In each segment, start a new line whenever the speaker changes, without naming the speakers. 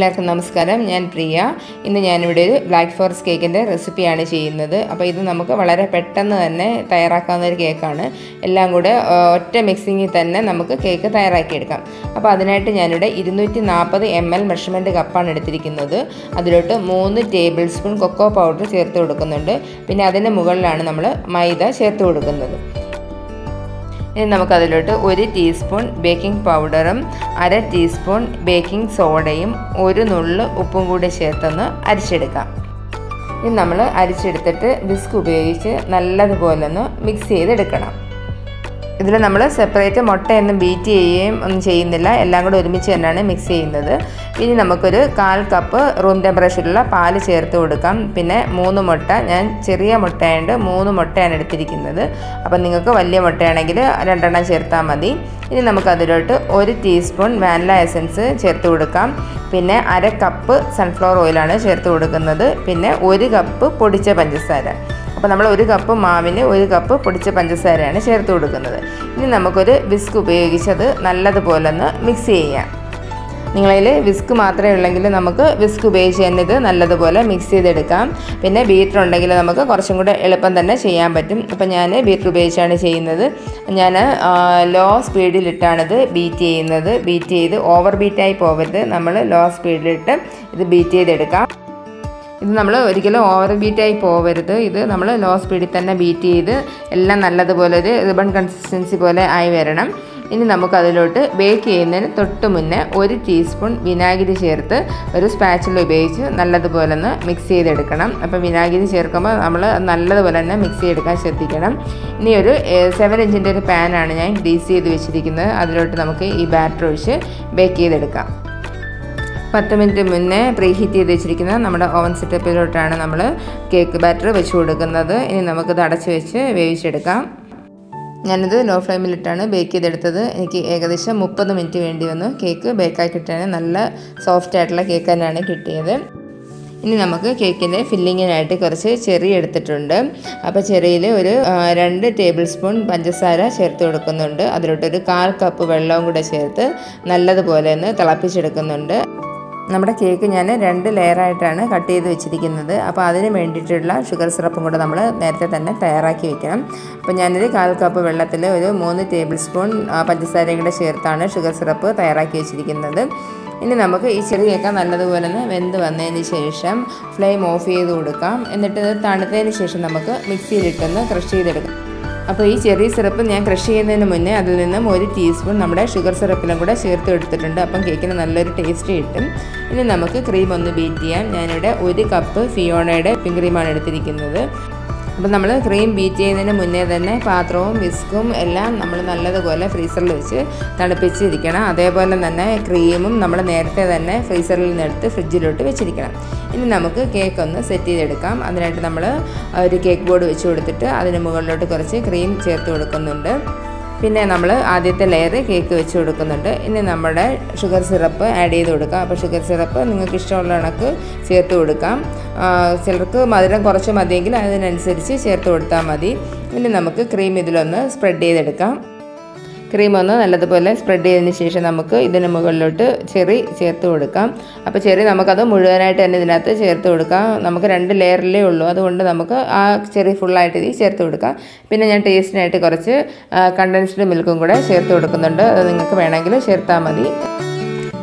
എല്ലാവർക്കും നമസ്കാരം. ഞാൻ പ്രിയ. ഇന്ന് ഞാനിവിടെ ഒരു ബ്ലാക്ക് ഫോറസ്റ്റ് കേക്കിന്റെ റെസിപ്പിയാണ് ചെയ്യുന്നത്. അപ്പോൾ ഇത് നമുക്ക് വളരെ പെട്ടെന്ന് തന്നെ തയ്യാറാക്കാവുന്ന ഒരു കേക്കാണ് എല്ലാം കൂടെ ഒറ്റ മിക്സിങ്ങിൽ തന്നെ നമുക്ക് കേക്ക് തയ്യാറാക്കിയെടുക്കാം. അപ്പോൾ അതിനായിട്ട് ഞാനിവിടെ ഇരുന്നൂറ്റി നാൽപ്പത് എം എൽ മെഷർമെന്റ് കപ്പാണ് എടുത്തിരിക്കുന്നത്. അതിലോട്ട് മൂന്ന് ടേബിൾ സ്പൂൺ കൊക്കോ പൗഡർ ചേർത്ത് കൊടുക്കുന്നുണ്ട്. പിന്നെ അതിന്റെ മുകളിലാണ് നമ്മൾ മൈദ ചേർത്ത് കൊടുക്കുന്നത്. ഇനി നമുക്കതിലോട്ട് ഒരു ടീസ്പൂൺ ബേക്കിംഗ് പൗഡറും അര ടീസ്പൂൺ ബേക്കിംഗ് സോഡയും ഒരു നുള്ള് ഉപ്പും കൂടി ചേർത്തൊന്ന് അരിച്ചെടുക്കാം. ഇനി നമ്മൾ അരിച്ചെടുത്തിട്ട് വിസ്ക് ഉപയോഗിച്ച് നല്ലതുപോലെ ഒന്ന് മിക്സ് ചെയ്തെടുക്കണം. ഇതിൽ നമ്മൾ സെപ്പറേറ്റ് മുട്ടയൊന്നും ബീറ്റ് ചെയ്യുകയും ഒന്നും ചെയ്യുന്നില്ല. എല്ലാം കൂടെ ഒരുമിച്ച് തന്നെയാണ് മിക്സ് ചെയ്യുന്നത്. ഇനി നമുക്കൊരു കാൽ കപ്പ് റൂം ടെമ്പറേച്ചറിലുള്ള പാൽ ചേർത്ത് കൊടുക്കാം. പിന്നെ മൂന്ന് മുട്ട ഞാൻ ചെറിയ മുട്ടയുണ്ട് മൂന്ന് മുട്ടയാണ് എടുത്തിരിക്കുന്നത്. അപ്പം നിങ്ങൾക്ക് വലിയ മുട്ടയാണെങ്കിൽ രണ്ടെണ്ണം ചേർത്താൽ മതി. ഇനി നമുക്കതിലോട്ട് ഒരു ടീസ്പൂൺ വാനില എസൻസ് ചേർത്ത് കൊടുക്കാം. പിന്നെ അര കപ്പ് സൺഫ്ലവർ ഓയിലാണ് ചേർത്ത് കൊടുക്കുന്നത്. പിന്നെ ഒരു കപ്പ് പൊടിച്ച പഞ്ചസാര. അപ്പോൾ നമ്മൾ ഒരു കപ്പ് മാവിന് ഒരു കപ്പ് പൊടിച്ച പഞ്ചസാരയാണ് ചേർത്ത് കൊടുക്കുന്നത്. ഇനി നമുക്കൊരു വിസ്ക് ഉപയോഗിച്ചത് നല്ലതുപോലെ ഒന്ന് മിക്സ് ചെയ്യാം. നിങ്ങളതിൽ വിസ്ക് മാത്രമേ ഉള്ളെങ്കിൽ നമുക്ക് വിസ്ക് ഉപയോഗിച്ച് തന്നെ ഇത് നല്ലതുപോലെ മിക്സ് ചെയ്തെടുക്കാം. പിന്നെ ബീറ്റർ ഉണ്ടെങ്കിൽ നമുക്ക് കുറച്ചും കൂടെ എളുപ്പം തന്നെ ചെയ്യാൻ പറ്റും. അപ്പം ഞാൻ ബീറ്റർ ഉപയോഗിച്ചാണ് ചെയ്യുന്നത്. ഞാൻ ലോ സ്പീഡിലിട്ടാണിത് ബീറ്റ് ചെയ്യുന്നത്. ബീറ്റ് ചെയ്ത് ഓവർ ബീറ്റായി പോകരുത് നമ്മൾ ലോ സ്പീഡിലിട്ട് ഇത് ബീറ്റ് ചെയ്തെടുക്കാം. ഇത് നമ്മൾ ഒരിക്കലും ഓവർ ബീറ്റായി പോവരുത്. ഇത് നമ്മൾ ലോ സ്പീഡിൽ തന്നെ ബീറ്റ് ചെയ്ത് എല്ലാം നല്ലതുപോലെ ഒരു റിബൺ കൺസിസ്റ്റൻസി പോലെ ആയി വരണം. ഇനി നമുക്കതിലോട്ട് ബേക്ക് ചെയ്യുന്നതിന് തൊട്ട് മുന്നേ ഒരു ടീസ്പൂൺ വിനാഗിരി ചേർത്ത് ഒരു സ്പാച്ചിൽ ഉപയോഗിച്ച് നല്ലതുപോലെ ഒന്ന് മിക്സ് ചെയ്തെടുക്കണം. അപ്പോൾ വിനാഗിരി ചേർക്കുമ്പോൾ നമ്മൾ നല്ലതുപോലെ തന്നെ മിക്സ് ചെയ്തെടുക്കാൻ ശ്രദ്ധിക്കണം. ഇനി ഒരു സെവൻ ഇഞ്ചിന്റെ ഒരു പാനാണ് ഞാൻ ഗ്രീസ് ചെയ്ത് വെച്ചിരിക്കുന്നത്. അതിലോട്ട് നമുക്ക് ഈ ബാറ്റർ ഒഴിച്ച് ബേക്ക് ചെയ്തെടുക്കാം. പത്ത് മിനിറ്റ് മുന്നേ പ്രീ ഹീറ്റ് ചെയ്ത് വെച്ചിരിക്കുന്ന നമ്മുടെ ഓവൻ സെറ്റപ്പിലോട്ടാണ് നമ്മൾ കേക്ക് ബാറ്റർ വെച്ച് കൊടുക്കുന്നത്. ഇനി നമുക്കിത് അടച്ച് വെച്ച് വേവിച്ചെടുക്കാം. ഞാനിത് ലോ ഫ്ലെയിമിലിട്ടാണ് ബേക്ക് ചെയ്തെടുത്തത്. എനിക്ക് ഏകദേശം മുപ്പത് മിനിറ്റ് വേണ്ടി വന്നു. കേക്ക് ബേക്കായി കിട്ടാൻ നല്ല സോഫ്റ്റ് ആയിട്ടുള്ള കേക്ക് തന്നെയാണ് കിട്ടിയത്. ഇനി നമുക്ക് കേക്കിന്റെ ഫില്ലിങ്ങിനായിട്ട് കുറച്ച് ചെറി എടുത്തിട്ടുണ്ട്. അപ്പോൾ ചെറിയിൽ ഒരു രണ്ട് ടേബിൾ സ്പൂൺ പഞ്ചസാര ചേർത്ത് കൊടുക്കുന്നുണ്ട്. അതിലോട്ടൊരു കാൽ കപ്പ് വെള്ളവും കൂടെ ചേർത്ത് നല്ലതുപോലെ ഒന്ന് തിളപ്പിച്ചെടുക്കുന്നുണ്ട്. നമ്മുടെ കേക്ക് ഞാൻ രണ്ട് ലെയറായിട്ടാണ് കട്ട് ചെയ്ത് വെച്ചിരിക്കുന്നത്. അപ്പോൾ അതിന് വേണ്ടിയിട്ടുള്ള ഷുഗർ സിറപ്പും കൂടെ നമ്മൾ നേരത്തെ തന്നെ തയ്യാറാക്കി വെക്കണം. അപ്പോൾ ഞാനൊരു കാൽ കപ്പ് വെള്ളത്തിൽ ഒരു മൂന്ന് ടേബിൾ സ്പൂൺ പഞ്ചസാരയും കൂടെ ചേർത്താണ് ഷുഗർ സിറപ്പ് തയ്യാറാക്കി വെച്ചിരിക്കുന്നത്. ഇനി നമുക്ക് ഈ ചെറിയ കേക്ക് നല്ലതുപോലെ ഒന്ന് വെന്ത് വന്നതിന് ശേഷം ഫ്ലെയിം ഓഫ് ചെയ്ത് കൊടുക്കാം. എന്നിട്ട് തണുത്തതിന് ശേഷം നമുക്ക് മിക്സിയിലിട്ടൊന്ന് ക്രഷ് ചെയ്തെടുക്കാം. അപ്പോൾ ഈ ചെറിയ സിറപ്പ് ഞാൻ ക്രഷ് ചെയ്യുന്നതിന് മുന്നേ അതിൽ നിന്നും ഒരു ടീസ്പൂൺ നമ്മുടെ ഷുഗർ സിറപ്പിലും കൂടെ ചേർത്ത് എടുത്തിട്ടുണ്ട്. അപ്പം കേക്കിന് നല്ലൊരു ടേസ്റ്റ് കിട്ടും. ഇനി നമുക്ക് ക്രീം ഒന്ന് ബീറ്റ് ചെയ്യാം. ഞാനിവിടെ ഒരു കപ്പ് ഫിയോണയുടെ പിങ്ക് ക്രീമാണ് എടുത്തിരിക്കുന്നത്. അപ്പം നമ്മൾ ക്രീം ബീറ്റ് ചെയ്യുന്നതിന് മുന്നേ തന്നെ പാത്രവും വിസ്കും എല്ലാം നമ്മൾ നല്ലതുപോലെ ഫ്രീസറിൽ വെച്ച് തണുപ്പിച്ചിരിക്കണം. അതേപോലെ തന്നെ ക്രീമും നമ്മൾ നേരത്തെ തന്നെ ഫ്രീസറിൽ നിന്ന് എടുത്ത് ഫ്രിഡ്ജിലോട്ട് വെച്ചിരിക്കണം. ഇനി നമുക്ക് കേക്ക് ഒന്ന് സെറ്റ് ചെയ്തെടുക്കാം. അതിനായിട്ട് നമ്മൾ ഒരു കേക്ക് ബോർഡ് വെച്ച് കൊടുത്തിട്ട് അതിന് മുകളിലോട്ട് കുറച്ച് ക്രീം ചേർത്ത് കൊടുക്കുന്നുണ്ട്. പിന്നെ നമ്മൾ ആദ്യത്തെ ലെയർ കേക്ക് വെച്ച് കൊടുക്കുന്നുണ്ട്. ഇനി നമ്മുടെ ഷുഗർ സിറപ്പ് ആഡ് ചെയ്ത് കൊടുക്കാം. അപ്പോൾ ഷുഗർ സിറപ്പ് നിങ്ങൾക്ക് ഇഷ്ടമുള്ള കണക്ക് ചേർത്ത് കൊടുക്കാം. ചിലർക്ക് മധുരം കുറച്ച് മതിയെങ്കിൽ അതിനനുസരിച്ച് ചേർത്ത് കൊടുത്താൽ മതി. ഇനി നമുക്ക് ക്രീം ഇതിലൊന്ന് സ്പ്രെഡ് ചെയ്തെടുക്കാം. ക്രീം ഒന്ന് നല്ലതുപോലെ സ്പ്രെഡ് ചെയ്തതിന് ശേഷം നമുക്ക് ഇതിന് മുകളിലോട്ട് ചെറി ചേർത്ത് കൊടുക്കാം. അപ്പോൾ ചെറി നമുക്കത് മുഴുവനായിട്ട് തന്നെ ഇതിനകത്ത് ചേർത്ത് കൊടുക്കാം. നമുക്ക് രണ്ട് ലെയറിലേ ഉള്ളൂ. അതുകൊണ്ട് നമുക്ക് ആ ചെറി ഫുള്ളായിട്ട് ഇതിൽ ചേർത്ത് കൊടുക്കാം. പിന്നെ ഞാൻ ടേസ്റ്റിനായിട്ട് കുറച്ച് കണ്ടൻസ്ഡ് മിൽക്കും കൂടെ ചേർത്ത് കൊടുക്കുന്നുണ്ട്. അത് നിങ്ങൾക്ക് വേണമെങ്കിൽ ചേർത്താൽ മതി.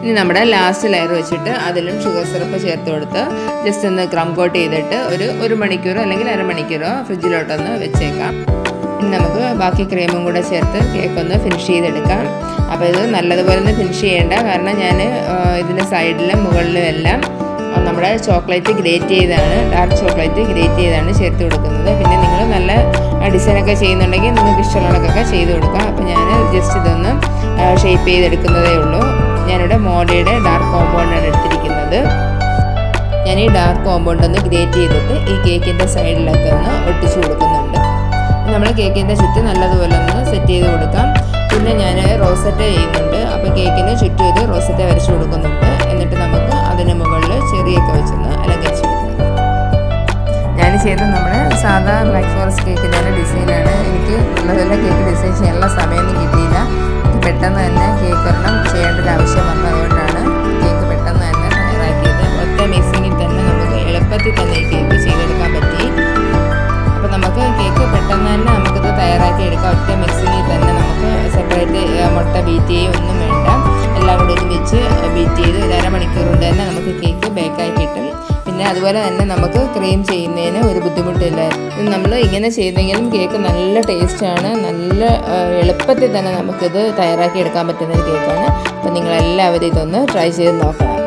ഇനി നമ്മുടെ ലാസ്റ്റ് ലെയർ വെച്ചിട്ട് അതിലും ഷുഗർ സിറപ്പ് ചേർത്ത് കൊടുത്ത് ജസ്റ്റ് ഒന്ന് ക്രം കോട്ട് ചെയ്തിട്ട് ഒരു ഒരു മണിക്കൂറോ അല്ലെങ്കിൽ അരമണിക്കൂറോ ഫ്രിഡ്ജിലോട്ടൊന്ന് വെച്ചേക്കാം. ഇനി നമുക്ക് ബാക്കി ക്രീമും കൂടെ ചേർത്ത് കേക്ക് ഒന്ന് ഫിനിഷ് ചെയ്തെടുക്കാം. അപ്പോൾ ഇത് നല്ലതുപോലെ ഒന്ന് ഫിനിഷ് ചെയ്യേണ്ട. കാരണം ഞാൻ ഇതിന്റെ സൈഡിലും മുകളിലും എല്ലാം നമ്മുടെ ചോക്ലേറ്റ് ഗ്രേറ്റ് ചെയ്താണ് ഡാർക്ക് ചോക്ലേറ്റ് ഗ്രേറ്റ് ചെയ്താണ് ചേർത്ത് കൊടുക്കുന്നത്. പിന്നെ നിങ്ങൾ നല്ല ഡിസൈനൊക്കെ ചെയ്യുന്നുണ്ടെങ്കിൽ നിങ്ങൾക്ക് ഇഷ്ടമുള്ളതൊക്കെ ചെയ്ത് കൊടുക്കാം. അപ്പോൾ ഞാൻ ജസ്റ്റ് ഇതൊന്ന് ഷേപ്പ് ചെയ്തെടുക്കുന്നതേ ഉള്ളൂ. ഞാനിവിടെ മോഡയുടെ ഡാർക്ക് കോമ്പൗണ്ടാണ് എടുത്തിരിക്കുന്നത്. ഞാൻ ഈ ഡാർക്ക് കോമ്പൗണ്ട് ഒന്ന് ഗ്രേറ്റ് ചെയ്തിട്ട് ഈ കേക്കിന്റെ സൈഡിലൊക്കെ ഒന്ന് ഒട്ടിച്ചു കൊടുക്കുന്നുണ്ട്. നമ്മൾ കേക്കിന്റെ ചുറ്റും നല്ലതുപോലെ ഒന്ന് സെറ്റ് ചെയ്ത് കൊടുക്കാം. പിന്നെ ഞാൻ റോസറ്റ ചെയ്യുന്നുണ്ട്. അപ്പോൾ കേക്കിന് ചുറ്റും ഇത് റോസറ്റ വരച്ച് കൊടുക്കുന്നുണ്ട്. എന്നിട്ട് നമുക്ക് അതിന് മുകളിൽ ചെറിയൊക്കെ വെച്ചൊന്ന് അലങ്കരിച്ചെടുക്കാം ഞാൻ ചെയ്ത നമ്മുടെ സാധാ ബ്ലാക്ക് ഫോറസ്റ്റ് കേക്കിന്റെ ഡിസൈനാണ് എനിക്ക് നല്ല നല്ല കേക്ക് ഡിസൈൻ ചെയ്യാനുള്ള സമയമൊന്നും കിട്ടിയില്ല. പെട്ടെന്ന് തന്നെ കേക്ക് ഒരെണ്ണം ചെയ്യേണ്ട ഒരു ആവശ്യം വന്നു. കേക്ക് അതുപോലെ തന്നെ നമുക്ക് ക്രീം ചെയ്യുന്നതിന് ഒരു ബുദ്ധിമുട്ടില്ല. നമ്മൾ ഇങ്ങനെ ചെയ്തെങ്കിലും കേക്ക് നല്ല ടേസ്റ്റാണ്. നല്ല എളുപ്പത്തിൽ തന്നെ നമുക്കിത് തയ്യാറാക്കി എടുക്കാൻ പറ്റുന്ന ഒരു കേക്കാണ്. അപ്പോൾ നിങ്ങളെല്ലാവരും ഇതൊന്ന് ട്രൈ ചെയ്ത് നോക്കണം.